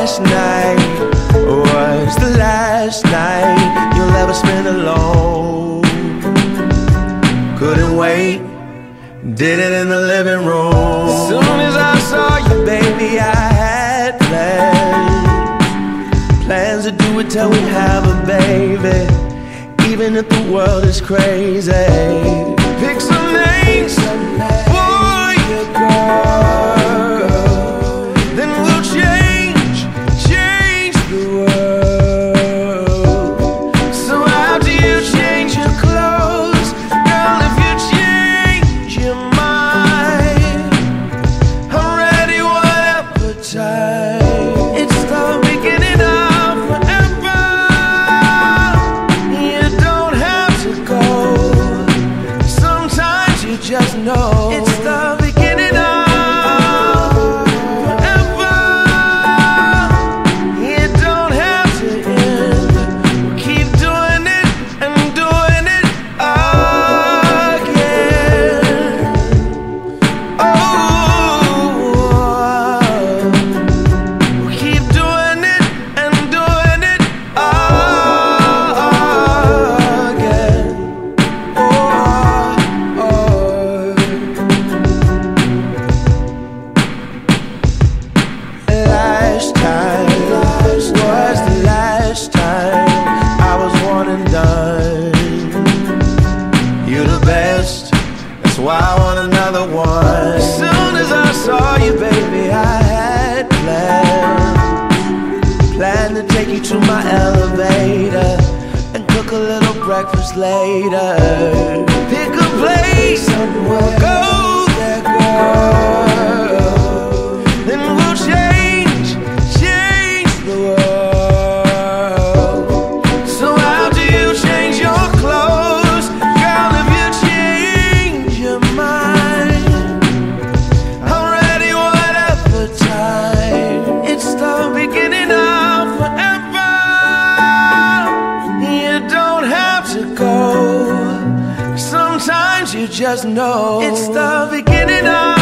last night was the last night you'll ever spend alone. Couldn't wait, did it in the living room. As soon as I saw you, baby, I had plans. Plans to do it till we have a baby. Even if the world is crazy, pick some names for your girl. Know. Best, that's why I want another one. As soon as I saw you, baby, I had plans. Planned to take you to my elevator and cook a little breakfast later. Pick a place we'll go there, girl. Sometimes you just know it's the beginning of.